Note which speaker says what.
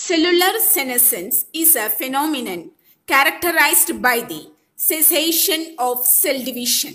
Speaker 1: Cellular senescence is a phenomenon characterized by the cessation of cell division.